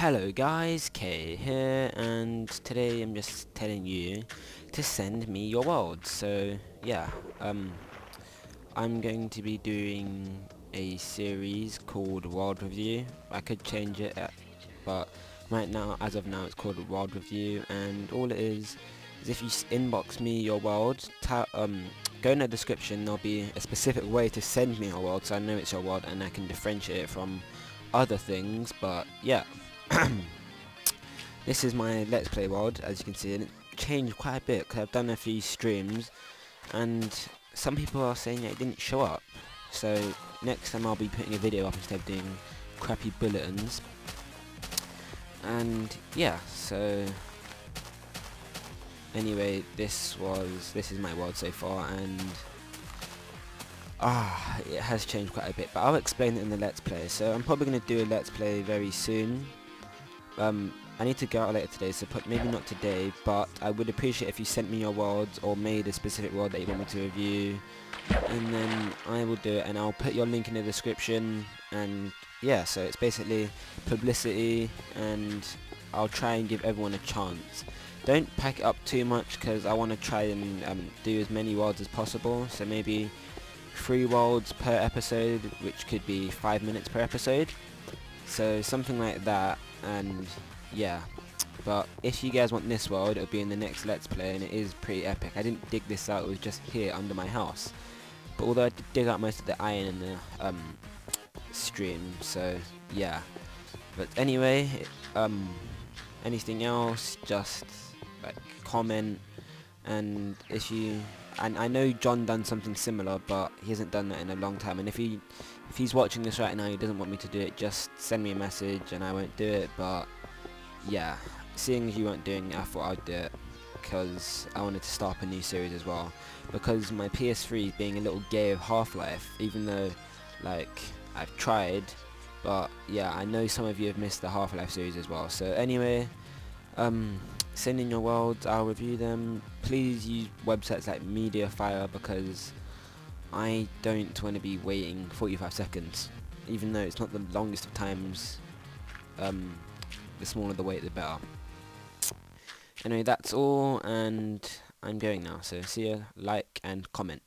Hello guys, Kay here, and today I'm just telling you to send me your world. So yeah, um, I'm going to be doing a series called World Review. I could change it, at, but right now, as of now, it's called World Review, and all it is is if you inbox me your world, um, go in the description. There'll be a specific way to send me your world, so I know it's your world, and I can differentiate it from other things. But yeah. this is my Let's Play world, as you can see, and it changed quite a bit, because I've done a few streams, and some people are saying that it didn't show up, so next time I'll be putting a video up instead of doing crappy bulletins, and yeah, so anyway, this was, this is my world so far, and ah, it has changed quite a bit, but I'll explain it in the Let's Play, so I'm probably going to do a Let's Play very soon, um, I need to go out later today, so put, maybe not today, but I would appreciate if you sent me your words or made a specific word that you want me to review, and then I will do it, and I'll put your link in the description, and yeah, so it's basically publicity, and I'll try and give everyone a chance. Don't pack it up too much, because I want to try and um, do as many words as possible, so maybe three words per episode, which could be five minutes per episode, so something like that, and yeah. But if you guys want this world, it'll be in the next Let's Play, and it is pretty epic. I didn't dig this out, it was just here under my house. But although I did dig out most of the iron in the um, stream, so yeah. But anyway, um, anything else, just like comment, and if you and I know John done something similar, but he hasn't done that in a long time. And if he if he's watching this right now, he doesn't want me to do it. Just send me a message, and I won't do it. But yeah, seeing as you weren't doing it, I thought I'd do it because I wanted to start a new series as well. Because my PS3 is being a little gay of Half-Life, even though like I've tried. But yeah, I know some of you have missed the Half-Life series as well. So anyway, um, send in your worlds, I'll review them. Please use websites like Mediafire because I don't want to be waiting 45 seconds, even though it's not the longest of times. Um, the smaller the wait, the better. Anyway, that's all, and I'm going now. So see ya, like and comment.